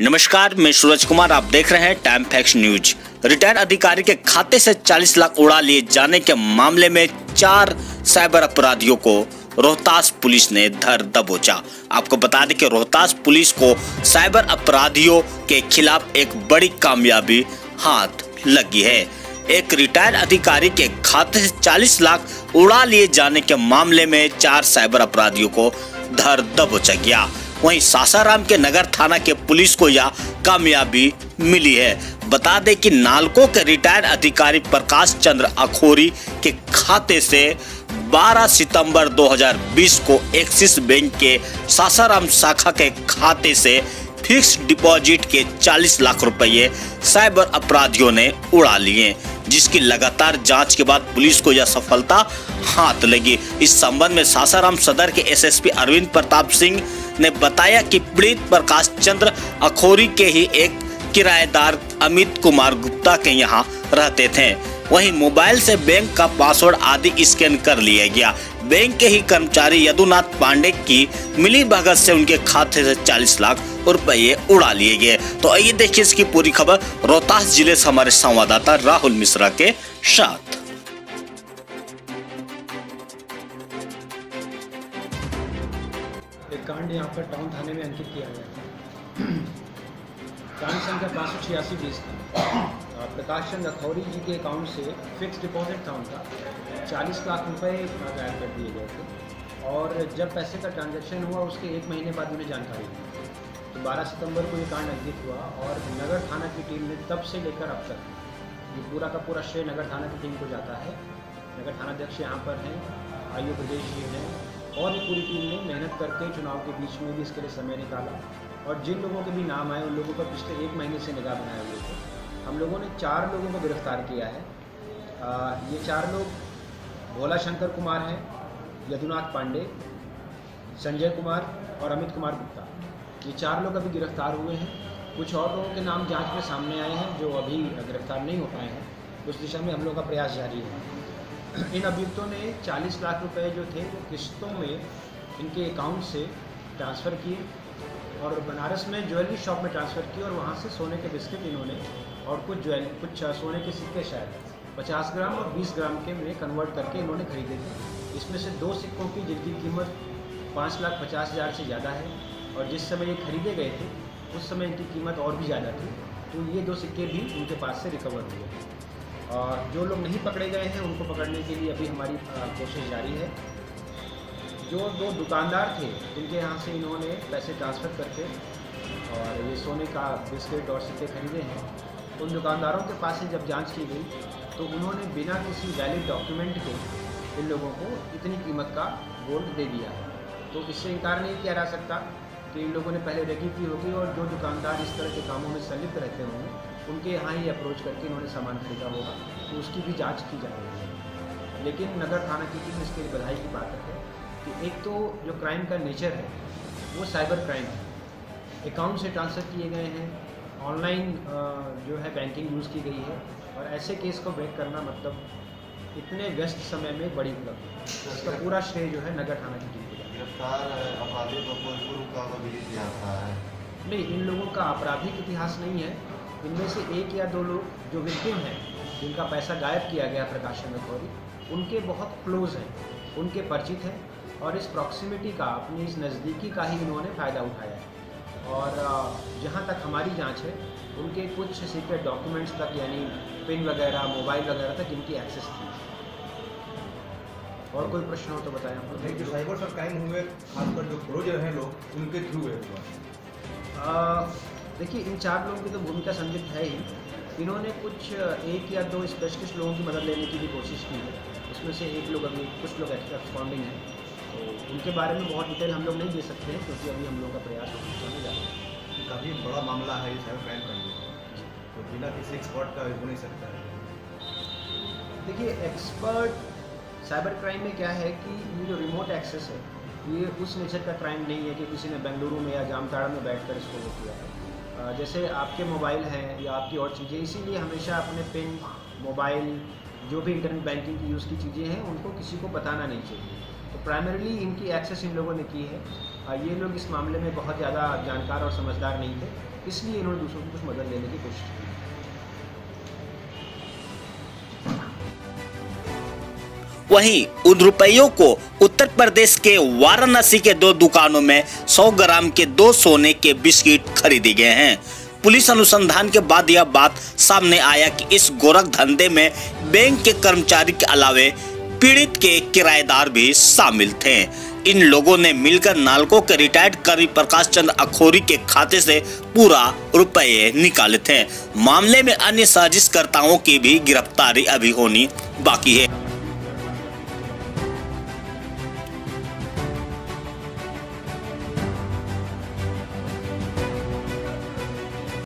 नमस्कार, मैं सूरज कुमार, आप देख रहे हैं टाइम फैक्स न्यूज़ रिटायर्ड अधिकारी के खाते से 40 लाख उड़ा लिए जाने के मामले में चार साइबर अपराधियों को रोहतास पुलिस ने धर दबोचा। आपको बता दें कि रोहतास पुलिस को साइबर अपराधियों के खिलाफ एक बड़ी कामयाबी हाथ लगी है। एक रिटायर्ड अधिकारी के खाते से 40 लाख उड़ा लिए जाने के मामले में चार साइबर अपराधियों को धर दबोचा गया। वहीं सासाराम के नगर थाना के पुलिस को यह कामयाबी मिली है। बता दें कि नालको के रिटायर्ड अधिकारी प्रकाश चंद्र अखोरी के खाते से 12 सितंबर 2020 को एक्सिस बैंक के सासाराम शाखा के खाते से फिक्स डिपॉजिट के 40 लाख रुपए साइबर अपराधियों ने उड़ा लिए। जिसकी लगातार जाँच के बाद पुलिस को यह सफलता हाथ लगी। इस संबंध में सासाराम सदर के एसएसपी अरविंद प्रताप सिंह ने बताया कि पीड़ित प्रकाश चंद्र अखोरी के ही एक किराएदार अमित कुमार गुप्ता के यहाँ रहते थे। वहीं मोबाइल से बैंक का पासवर्ड आदि स्कैन कर लिया गया। बैंक के ही कर्मचारी यदुनाथ पांडे की मिली भगत से उनके खाते से 40 लाख रुपए उड़ा लिए गए। तो आइए देखिए इसकी पूरी खबर रोहतास ज़िले से हमारे संवाददाता राहुल मिश्रा के साथ। कांड यहाँ पर टाउन थाने में अंकित किया गया था। कांड संख्या पाँच सौ छियासी बीस था। प्रकाश चंद अखौरी जी के अकाउंट से फिक्स डिपॉजिट था। उनका चालीस लाख रुपए गायब कर दिए गए थे। और जब पैसे का ट्रांजैक्शन हुआ, उसके एक महीने बाद उन्हें जानकारी दी। तो 12 सितंबर को ये कांड अंकित हुआ और नगर थाना की टीम ने तब से लेकर अब तक ये पूरा का पूरा श्रेय नगर थाना की टीम को जाता है। नगर थानाध्यक्ष यहाँ पर हैं आयु प्रदेश जी हैं और भी पूरी टीम ने मेहनत करके चुनाव के बीच में भी इसके लिए समय निकाला। और जिन लोगों के भी नाम आए, उन लोगों पर पिछले एक महीने से निगाह बनाए हुए थे। हम लोगों ने चार लोगों को गिरफ़्तार किया है। आ, ये चार लोग भोला शंकर कुमार हैं यदुनाथ पांडे संजय कुमार और अमित कुमार गुप्ता। ये चार लोग अभी गिरफ़्तार हुए हैं। कुछ और लोगों के नाम जाँच में सामने आए हैं जो अभी गिरफ़्तार नहीं हो पाए हैं। उस दिशा में हम लोग का प्रयास जारी है। इन अभियुक्तों ने 40 लाख रुपए जो थे वो किस्तों में इनके अकाउंट से ट्रांसफ़र किए। और बनारस में ज्वेलरी शॉप में ट्रांसफ़र किए और वहाँ से सोने के बिस्किट इन्होंने और कुछ ज्वेल, कुछ सोने के सिक्के शायद 50 ग्राम और 20 ग्राम के में कन्वर्ट करके इन्होंने खरीदे थे। इसमें से दो सिक्कों की, जिनकी कीमत पाँच लाख पचास हज़ार से ज़्यादा है और जिस समय ये खरीदे गए थे, उस समय इनकी कीमत और भी ज़्यादा थी तो ये दो सिक्के भी उनके पास से रिकवर हुए और जो लोग नहीं पकड़े गए हैं, उनको पकड़ने के लिए अभी हमारी कोशिश जारी है। जो दो दुकानदार थे जिनके यहाँ से इन्होंने पैसे ट्रांसफ़र करके और ये सोने का बिस्किट और सिक्के खरीदे हैं। उन दुकानदारों के पास से जब जाँच की गई तो उन्होंने बिना किसी वैलिड डॉक्यूमेंट के इन लोगों को इतनी कीमत का गोल्ड दे दिया। तो इससे इनकार नहीं किया जा सकता कि इन लोगों ने पहले रेकी की होगी और जो दुकानदार इस तरह के कामों में संलिप्त रहते होंगे, उनके यहाँ ही अप्रोच करके इन्होंने सामान खरीदा होगा तो उसकी भी जाँच की जा रही है लेकिन नगर थाना की टीम इसके लिए बधाई की बात है कि एक तो जो क्राइम का नेचर है वो साइबर क्राइम है। अकाउंट से ट्रांसफ़र किए गए हैं ऑनलाइन जो है बैंकिंग यूज़ की गई है और ऐसे केस को ब्रेक करना मतलब इतने व्यस्त समय में बड़ी उपलब्धि है। इसका पूरा श्रेय जो है नगर थाना की टीम को गिरफ़्तार है। नहीं इन लोगों का आपराधिक इतिहास नहीं है। इनमें से एक या दो लोग जो विक्टिम हैं जिनका पैसा गायब किया गया प्रकाश चंद्र गौरी उनके बहुत क्लोज हैं उनके परिचित हैं। और इस प्रॉक्सिमिटी का अपनी इस नज़दीकी का ही इन्होंने फ़ायदा उठाया है। और जहाँ तक हमारी जाँच है उनके कुछ सीक्रेट डॉक्यूमेंट्स तक यानी पिन वगैरह मोबाइल वगैरह तक इनकी एक्सेस थी। और कोई प्रश्न हो तो बताएँ नहीं जो साइबर पर क्राइम हुए खासकर जो क्लोजर हैं लोग उनके थ्रू है देखिए इन चार लोगों की तो भूमिका संदिग्ध है ही। इन्होंने कुछ एक या दो स्पेशलिस्ट लोगों की मदद लेने की भी कोशिश की है। उसमें से एक लोग अभी कुछ लोग एक्सपॉन्डिंग हैं। तो उनके बारे में बहुत डिटेल हम लोग नहीं दे सकते हैं क्योंकि अभी हम लोग का प्रयास चलने जा रहा है। काफ़ी बड़ा मामला है ये साइबर क्राइम का तो बिना किसी एक्सपर्ट का हो नहीं सकता है। देखिए एक्सपर्ट साइबर क्राइम में क्या है कि ये जो रिमोट एक्सेस है ये उस नेचर का क्राइम नहीं है कि किसी ने बेंगलुरु में या जामताड़ा में बैठकर इसको वो किया है। जैसे आपके मोबाइल हैं या आपकी और चीज़ें इसीलिए हमेशा अपने पिन मोबाइल जो भी इंटरनेट बैंकिंग की यूज़ की चीज़ें हैं उनको किसी को बताना नहीं चाहिए। प्राइमरीली इनकी एक्सेस इन लोगों ने की है। ये लोग इस मामले में बहुत ज़्यादा जानकार और समझदार नहीं थे, इसलिए इन्होंने दूसरों की कुछ मदद लेने की कोशिश की। वहीं उन रुपयों को उत्तर प्रदेश के वाराणसी के दो दुकानों में 100 ग्राम के दो सोने के बिस्किट खरीदे गए हैं। पुलिस अनुसंधान के बाद यह बात सामने आया कि इस गोरख धंधे में बैंक के कर्मचारी के अलावे पीड़ित के किराएदार भी शामिल थे। इन लोगों ने मिलकर नालको के रिटायर्ड कर्मी प्रकाश चंद्र अखोरी के खाते से पूरा रुपये निकाले थे। मामले में अन्य साजिशकर्ताओं की भी गिरफ्तारी अभी होनी बाकी है।